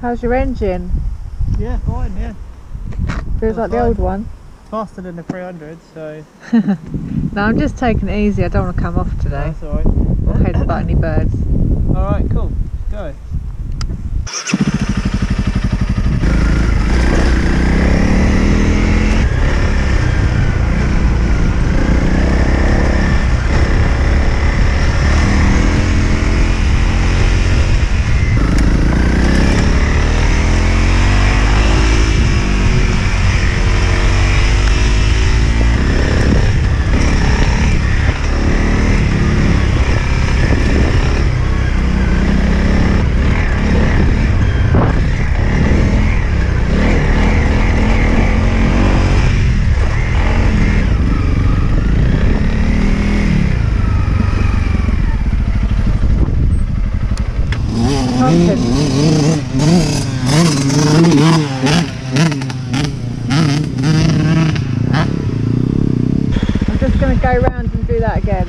How's your engine? Yeah, fine, yeah. Feels like the old one. Faster than the 300, so No, I'm just taking it easy. I don't want to come off today that's alright. or headbutt any birds. Alright, cool. Go. I'm just going to go round and do that again.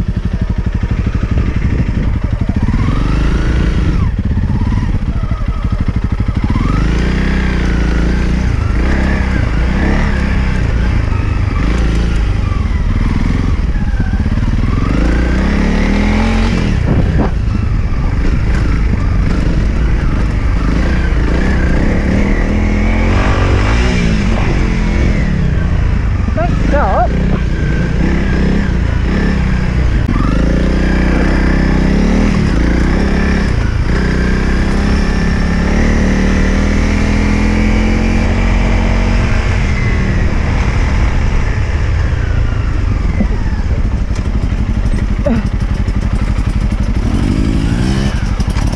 Don't stop.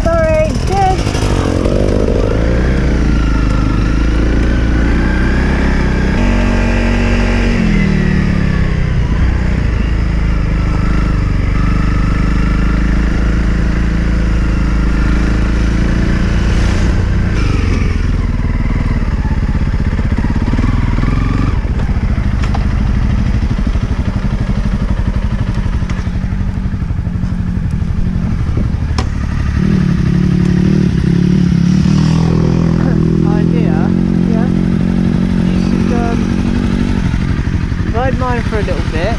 Sorry, cheers. Idea. Yeah. You should um, ride mine for a little bit.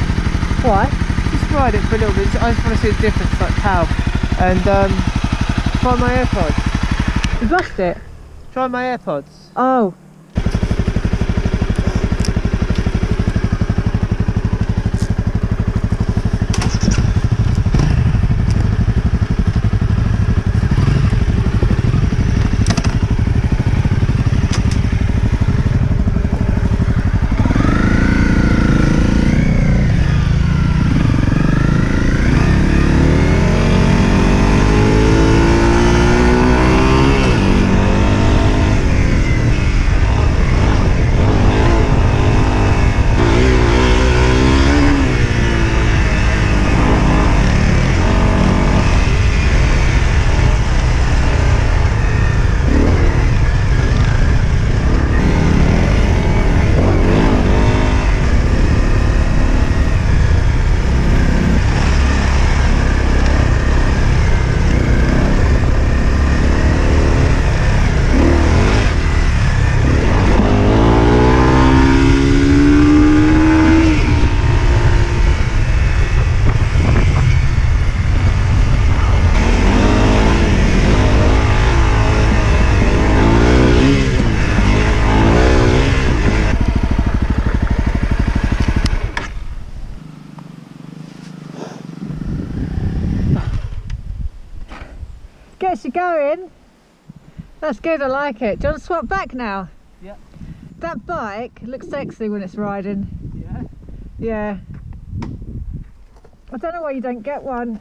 Why? Just ride it for a little bit. I just want to see the difference, like how. And um, try my AirPods. You've lost it. Try my AirPods. Oh. Gets you going. That's good, I like it. Do you want to swap back now? Yeah. That bike looks sexy when it's riding. Yeah. Yeah. I don't know why you don't get one.